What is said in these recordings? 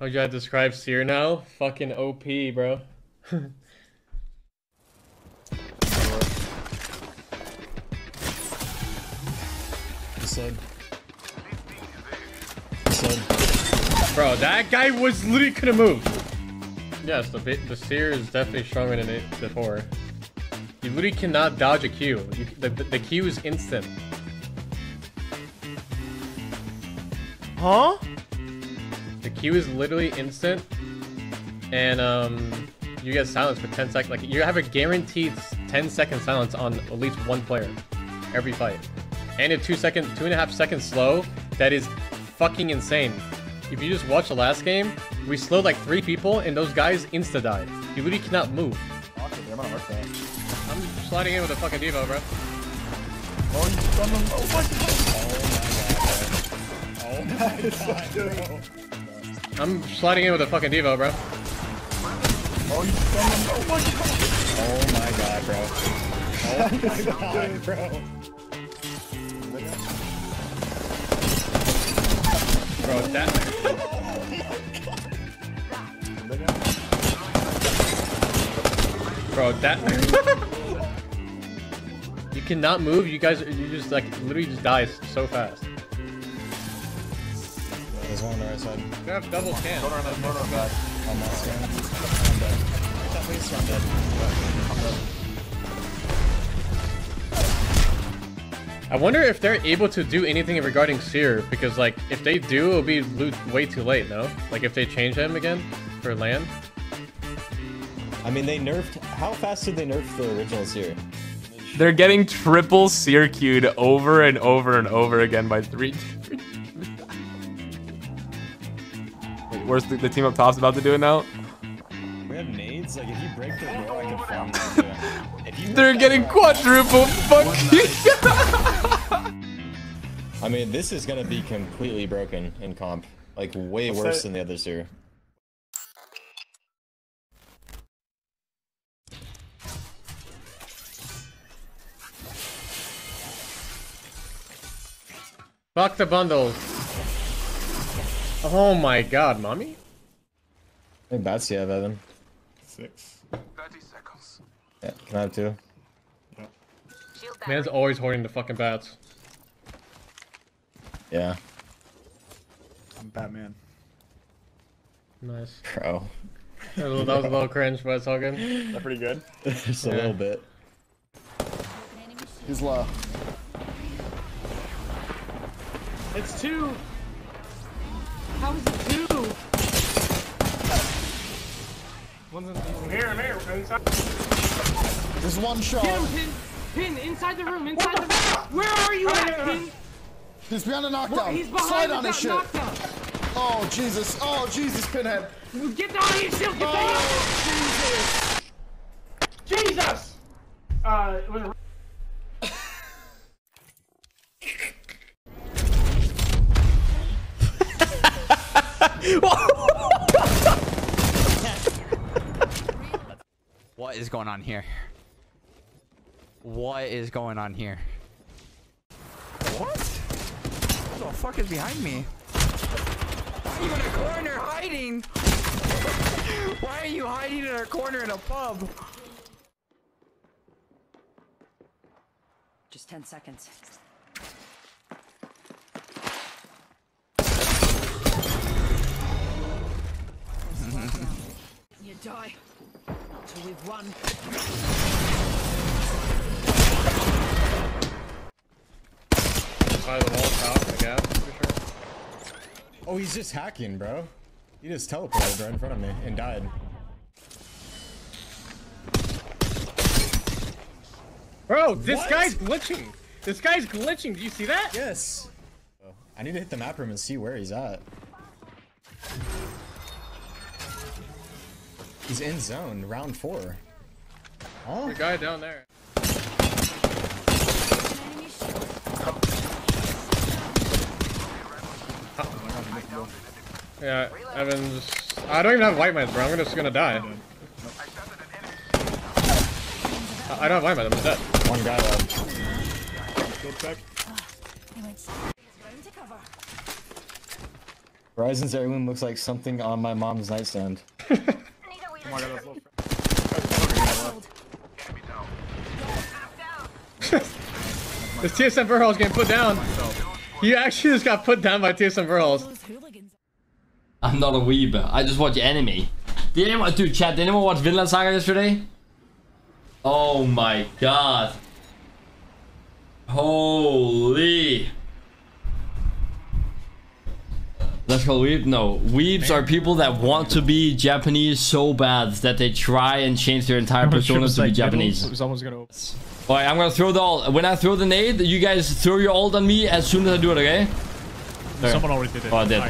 How you gotta describe Seer now? Fucking OP, bro. Said. Said. Bro, that guy was literally couldn't move. Yes, the bit, the Seer is definitely stronger than it before. You literally cannot dodge a Q. You, the, the, the Q is instant. Huh? The Q is literally instant, and um, you get silence for 10 seconds. Like you have a guaranteed 10 second silence on at least one player every fight, and a two second, two and a half second slow. That is fucking insane. If you just watch the last game, we slowed like three people, and those guys insta died. You literally cannot move. I'm sliding in with a fucking Devo, bro. Oh, you done them. Oh my god. I'm sliding in with a fucking Devo, bro. Oh. Oh my god. Oh my god, bro. Oh my god, bro. Bro, that. Bro, that. you cannot move. You guys, you just like literally just die so fast. There's one on the right side. You have double can. Don't run that photo back. I'm not scared. I'm dead. That place I'm dead. I'm dead. I wonder if they're able to do anything regarding Seer because like if they do, it'll be lo- way too late. No, like if they change him again for land. I mean, they nerfed. How fast did they nerf the original Seer? They're getting triple seer queued over and over and over again by three. Where's the, the team up top's about to do it now? We have nades. Like, if you break the row, I can farm them too. If you They're getting quadruple. Fuck you. I mean, this is gonna be completely broken in comp. Like, way worse that? than the other Seer. Fuck the bundles. Oh my god, mommy. I think bats you have, Evan. Six. 30 seconds. Yeah, can I have two? Man's always hoarding the fucking bats. Yeah. I'm Batman. Nice. Bro. That was, that was a little cringe, but it's all good. Is that pretty good? Just a Yeah. little bit. He's low. It's two. How is it two? One's in here, I'm here. Inside. There's one shot. Get him, Pin. Pin, inside the room, inside the, room. Where are you at, Pin? He's behind a knockdown. He's behind Slide the on his shit. knockdown. Oh, Jesus. Oh, Jesus, Pinhead. Get down on your shield, get down. Oh, Jesus. Jesus! Uh, it was What is going on here? What is going on here? What? What the fuck is behind me? Why are you in a corner hiding? Why are you hiding in a corner in a pub? Just 10 seconds. Die. Till we've won. By the wall top, I guess, for sure. Oh, he's just hacking, bro. He just teleported right in front of me and died. Bro, this What? guy's glitching. This guy's glitching. Do you see that? Yes. I need to hit the map room and see where he's at. He's in zone, round four. Oh, The guy down there. Yeah, Evan just... I don't even have white mines, bro. I'm just gonna die. I I don't have white mines. I'm just dead. one guy left. Horizon's heirloom looks like something on my mom's nightstand. My god, that's low. This TSM Verhulst getting put down. You actually just got put down by TSM Verhulst. Those. I'm not a weeb. I just watch anime. Did anyone, dude, chat, did anyone watch Vinland Saga yesterday? Oh my god. Holy. That's called weeb? No. Weebs are people that want to be Japanese so bad that they try and change their entire persona to be Japanese. Someone's gonna open. Alright, I'm gonna throw the ult. When I throw the nade, you guys throw your ult on me as soon as I do it, okay? Someone already did it. Oh, I did.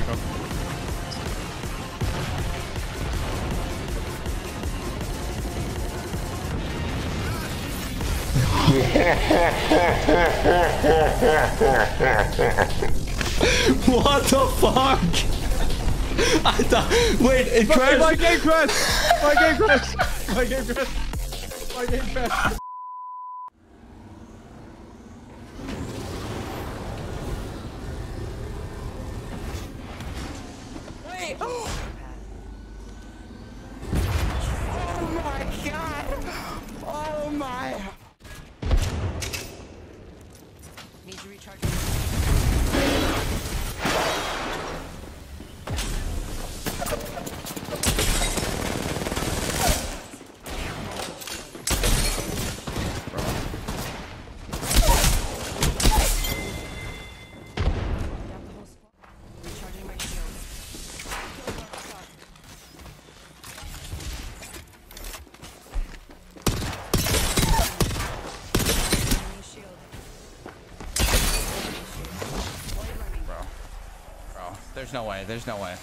Alright, go. What the fuck? I thought. Wait, it crashed. My game crashed! My game crashed! My game crashed! My game crashed! Wait. Oh my god. Oh my. Need to recharge. There's no way. There's no way.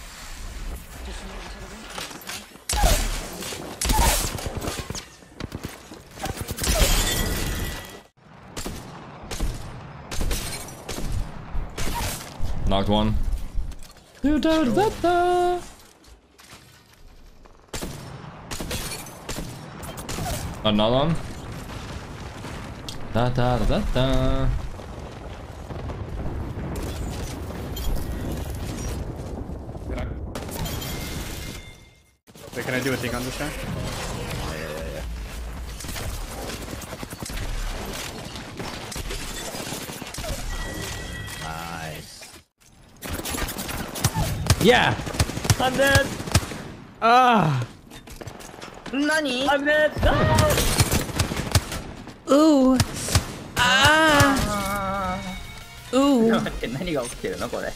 Knocked one. until the ring closes, huh? Knocked. Another one. Da da da da da. Wait, can I do a thing on this guy? Yeah. I'm dead. Ah. Nani? I'm dead. Ooh. Ah. Ooh. 何が起きてるのこれ。